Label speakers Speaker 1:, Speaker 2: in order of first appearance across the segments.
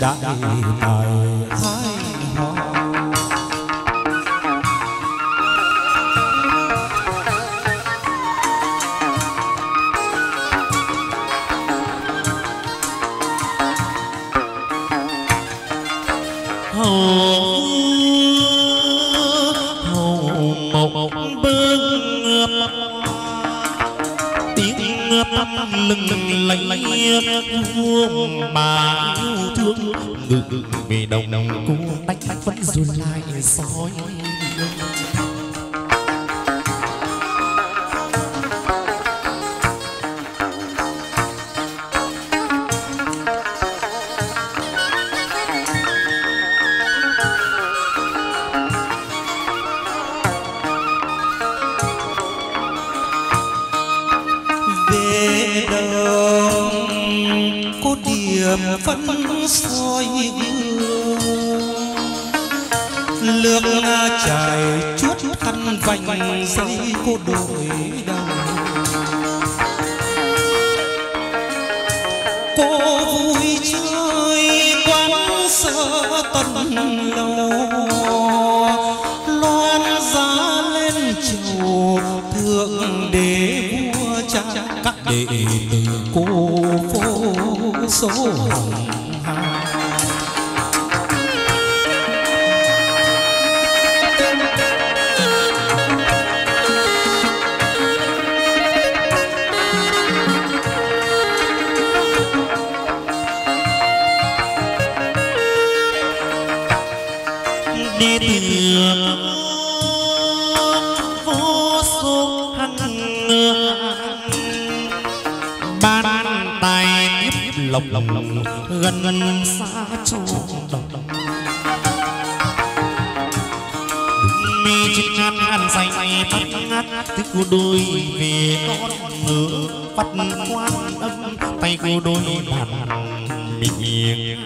Speaker 1: đại tài hai hoa
Speaker 2: hầu một bước tiếng tâm lừng lẫy vuông bà yêu thương ngự về đồng đồng cô tách vẫn dồn lại soi
Speaker 1: vẫn soi gương. Lương trải chuốt khăn vành dây cô đội đầu. Cô vui chơi quán sợ tận lâu loan giá lên chầu thượng đế vua cha các đệ tử cô số hồng hà
Speaker 2: đi tìm vô số hăng ban lộc lòng gần gần xa châu đồng. Mi trên ngăn ăn say bắt ngát tức cô đôi về con ngựa bắt quan âm, tay cô đôi bàn miệng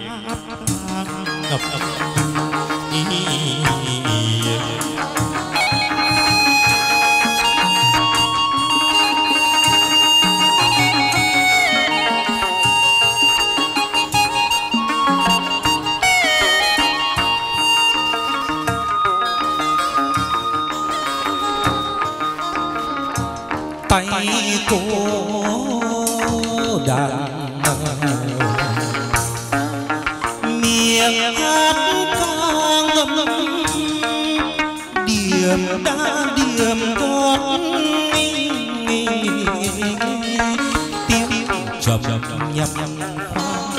Speaker 2: ngập. Ngập
Speaker 1: tay cô đàn miệng hát ca ngâm điểm đã điểm đón tiếng chậm nhập khoan.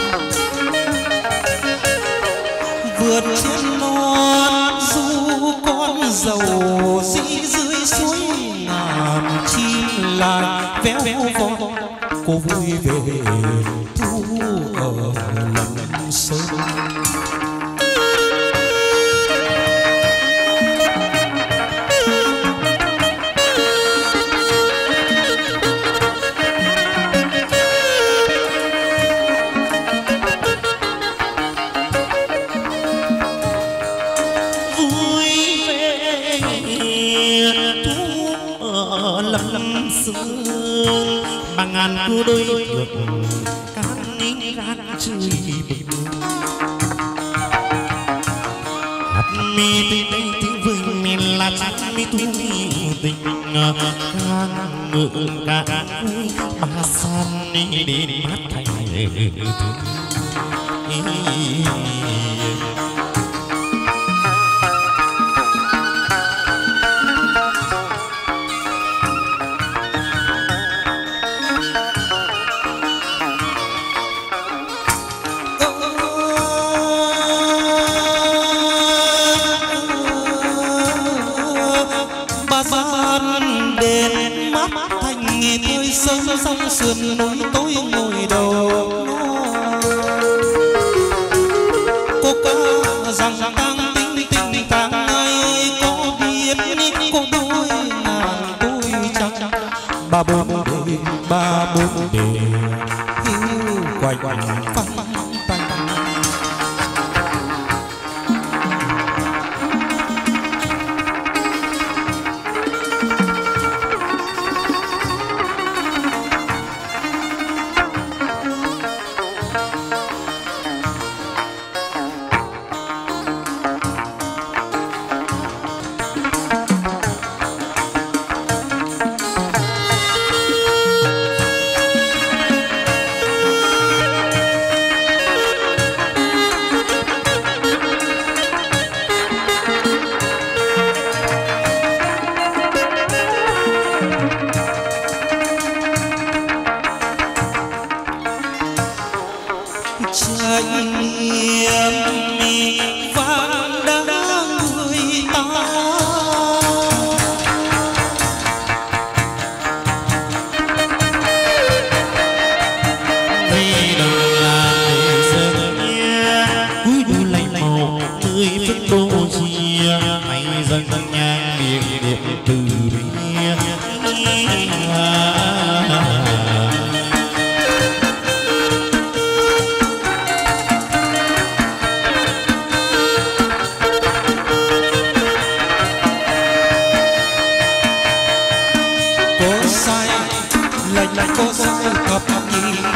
Speaker 1: Vượt trên non du con dầu dĩ dưới suối ngàn lại véo véo vó cô vui về thu ở lâm sơn
Speaker 2: ngàn cô đôi được các nín gác chơi bừng hát mi tình đây tiếng vừng mình là chắc mi tu tình khang ngự cả ba san đi đến mắt thành thương
Speaker 1: rằng tăng tinh tinh tăng ơi có biết cô đôi ngàn tôi chẳng ba bốn đề ba bốn đề hiu quanh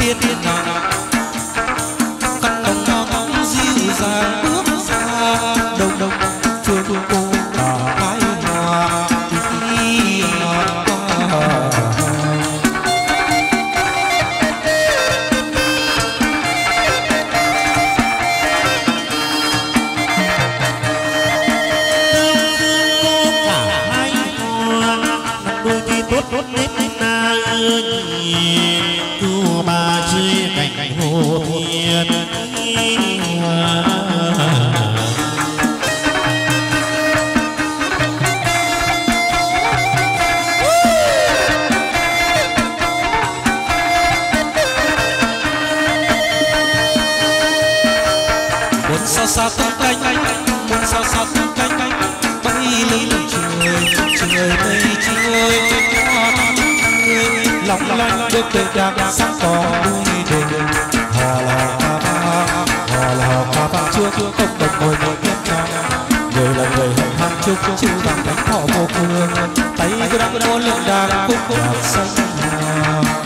Speaker 2: biết nói canh
Speaker 1: Một sao sao tứ canh Bay lên trời Trời mây trôi Lòng lanh bước đời đang sắc có đuôi đời Hò lò ba Hò lò ba. Chưa chưa cộng đồng ngồi ngồi nhân ca Người là người hồng hăng chúc chữ vàng cánh thỏ vô cương Tay cứ đang vô lưng đàn cũng xanh
Speaker 2: hà.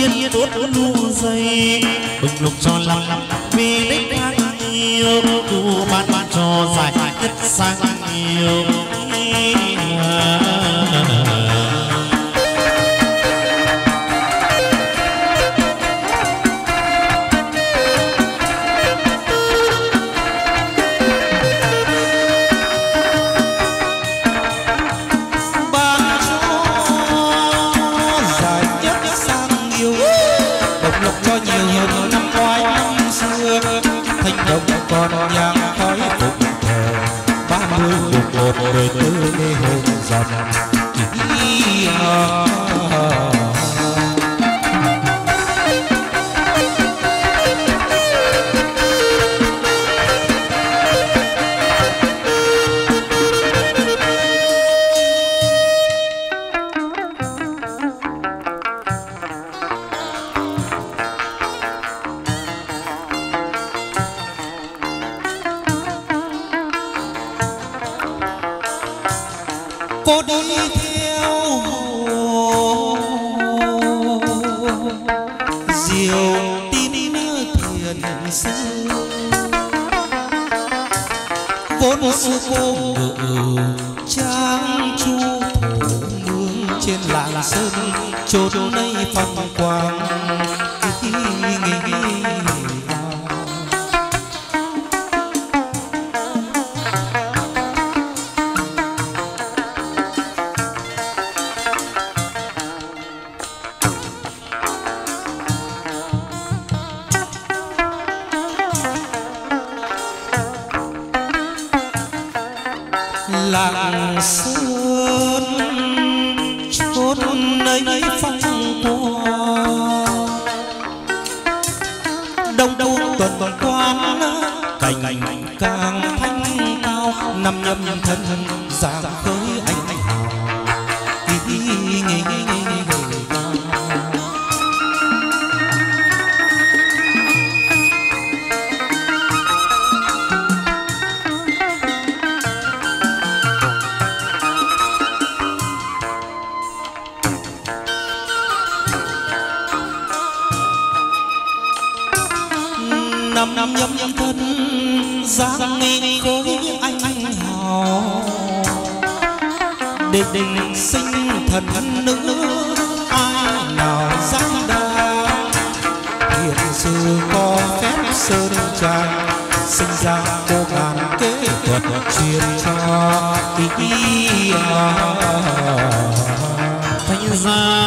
Speaker 2: yên đốt nụ dây bừng lục cho lắm lắm vì đích thang yêu. Tu ban ban cho dài nhất sang
Speaker 1: yêu. con nhang cô đi theo hồ diều tin thiền sư. Vốn sư cô ngự trang chu thổ nương trên lạng sơn chốn nay phong quang. Làng sơn chốn nơi phong quang đông đông tuần tuần quan cảnh càng thanh cao, năm nhâm thân giang khơi. Sang nghi khối anh anh hào. Để đình sinh thần nữ, ai nào dám đa hiện sư có phép sơn trang sinh ra cô ngàn kế thuật truyền cho kỳ
Speaker 2: thành ra